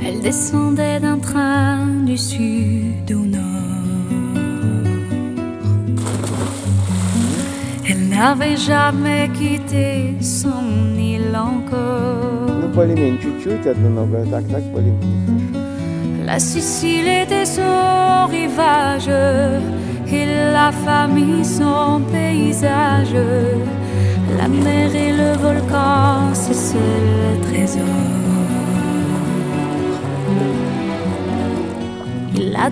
Elle descendait d'un train du sud au nord. Elle n'avait jamais quitté son île encore. La Sicile était son rivage et la famille son paysage.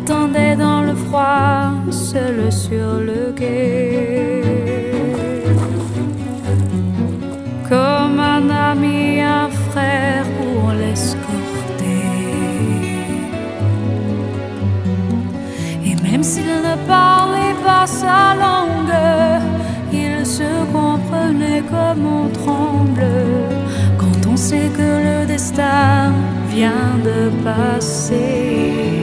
Il l'attendait dans le froid, seul sur le quai. Comme un ami, un frère pour l'escorter. Et même s'il ne parlait pas sa langue, il se comprenait comme on tremble quand on sait que le destin vient de passer.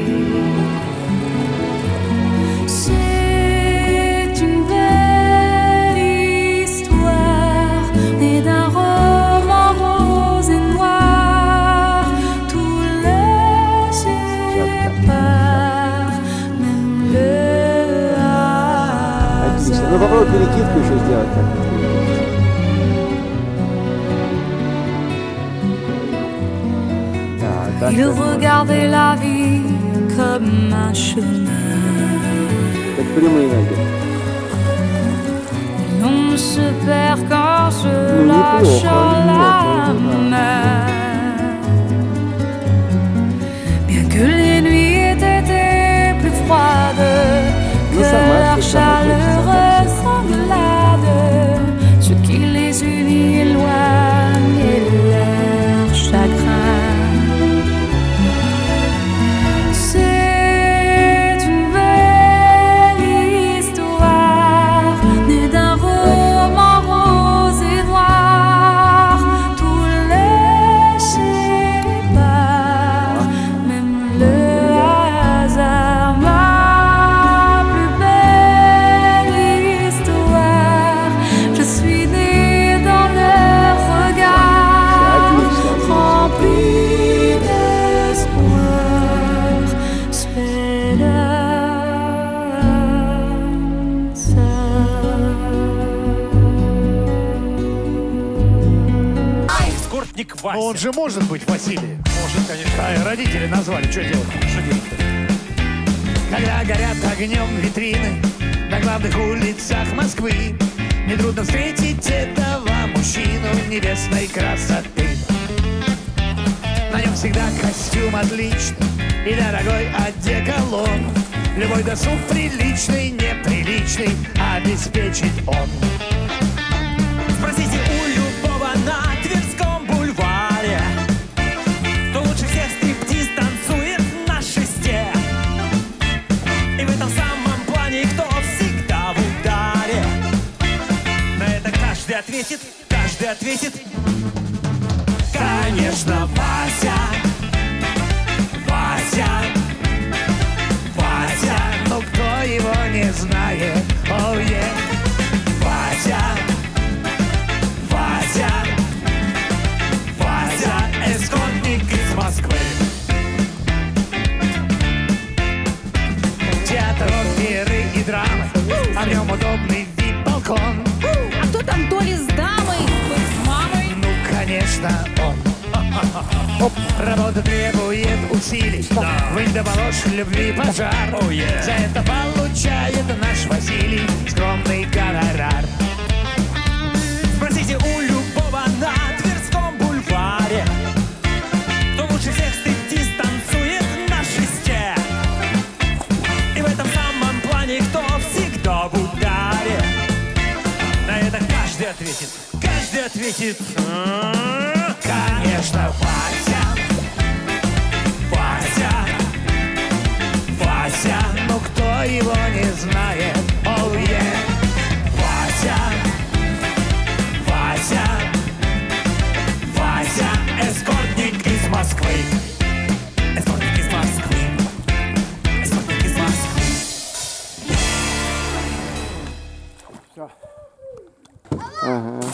Il regardait la vie comme un chemin. Se perd quand. Вася. Но он же может быть Василий. может, конечно. А родители назвали, что делать? Что делать Когда горят огнем витрины на главных улицах Москвы, нетрудно встретить этого мужчину небесной красоты. На нем всегда костюм отличный и дорогой одеколон. Любой досуг приличный, неприличный обеспечить он. Ответит, каждый ответит Конечно, Вася Вася Вася, ну кто его не знает? Оу, е. Вася, Вася, Вася, эскортник из Москвы. Театр оперы и драмы, а в нем удобный вид балкон. конечно, он Оп. Работа требует усилий да. Вынь да положь любви пожар oh, yeah. За это получает наш Василий Скромный гонорар Спросите у любого на Тверском бульваре Кто лучше всех стыдис танцует на шесте И в этом самом плане кто всегда в ударе На это каждый ответит Каждый ответит конечно, Вася. Вася. Вася, ну кто его не знает? Оу, oh. Вася. Вася. Вася, эскортник из Москвы. Эскортник из Москвы. Эскортник из Москвы. Все. Ага.